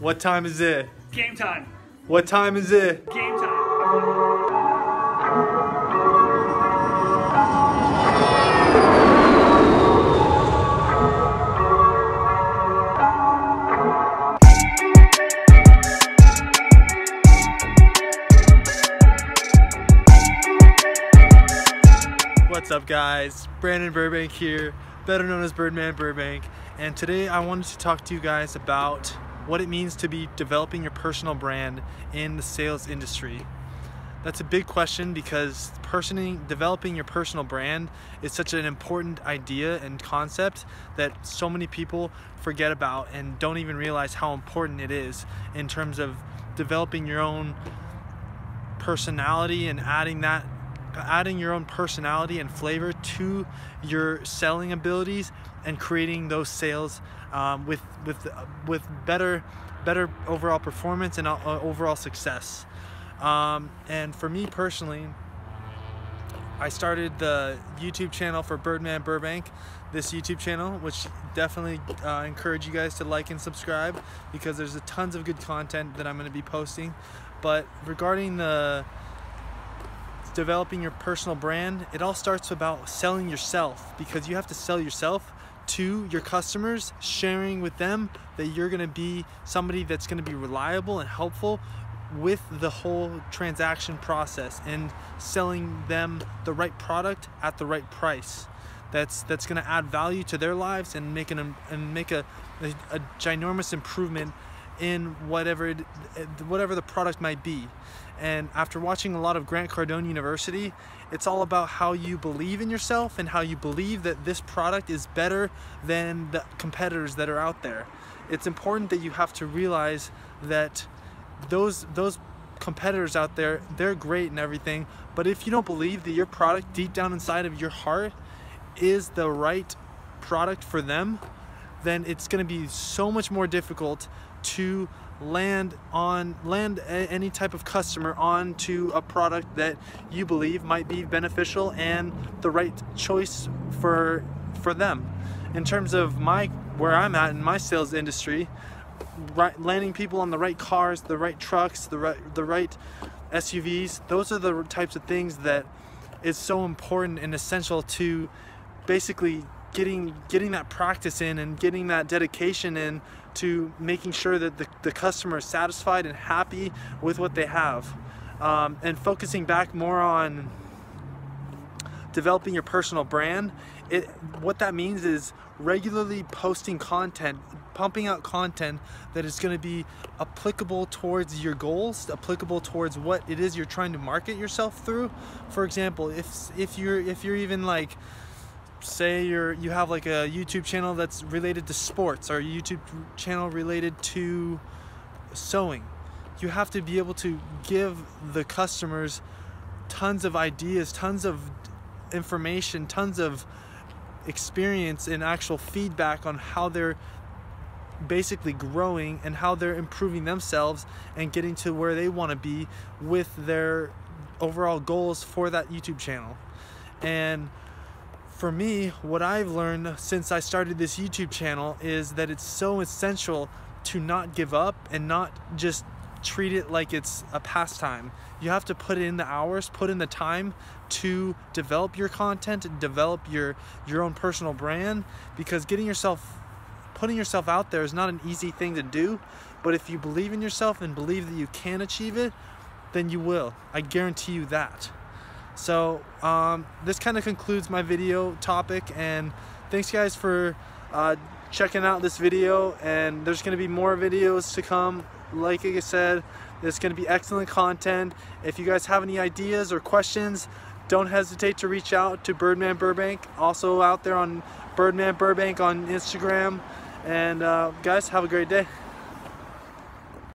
What time is it? Game time. What time is it? Game time. What's up guys? Brandon Burbank here, better known as Birdman Burbank, and today I wanted to talk to you guys about what it means to be developing your personal brand in the sales industry. That's a big question because personing, developing your personal brand is such an important idea and concept that so many people forget about and don't even realize how important it is in terms of developing your own personality and adding that adding your own personality and flavor to your selling abilities and creating those sales um, with with with better better overall performance and uh, overall success. Um, and for me personally I started the YouTube channel for Birdman Burbank this YouTube channel which definitely uh, encourage you guys to like and subscribe because there's a tons of good content that I'm going to be posting. But regarding the developing your personal brand, it all starts about selling yourself because you have to sell yourself to your customers, sharing with them that you're going to be somebody that's going to be reliable and helpful with the whole transaction process and selling them the right product at the right price. That's that's going to add value to their lives and make an and make a, a, a ginormous improvement in whatever it, eh, whatever the product might be. And after watching a lot of Grant Cardone University, it's all about how you believe in yourself and how you believe that this product is better than the competitors that are out there. It's important that you have to realize that those those competitors out there, they're great and everything, but if you don't believe that your product deep down inside of your heart is the right product for them, then it's going to be so much more difficult to land on land any type of customer onto a product that you believe might be beneficial and the right choice for for them. In terms of my where I'm at in my sales industry right, landing people on the right cars the right trucks the right the right SUVs those are the types of things that is so important and essential to basically getting getting that practice in and getting that dedication in to making sure that the, the customer is satisfied and happy with what they have. Um, and focusing back more on developing your personal brand it what that means is regularly posting content pumping out content that is going to be applicable towards your goals applicable towards what it is you're trying to market yourself through. For example if if you're if you're even like say you're you have like a YouTube channel that's related to sports or a YouTube channel related to sewing. You have to be able to give the customers tons of ideas tons of information tons of experience and actual feedback on how they're basically growing and how they're improving themselves and getting to where they want to be with their overall goals for that YouTube channel. And for me, what I've learned since I started this YouTube channel is that it's so essential to not give up and not just treat it like it's a pastime. You have to put in the hours, put in the time to develop your content, develop your your own personal brand because getting yourself putting yourself out there is not an easy thing to do, but if you believe in yourself and believe that you can achieve it, then you will. I guarantee you that. So um, this kind of concludes my video topic and thanks guys for uh, checking out this video and there's going to be more videos to come. Like I said there's going to be excellent content. If you guys have any ideas or questions don't hesitate to reach out to Birdman Burbank also out there on Birdman Burbank on Instagram. And uh, guys have a great day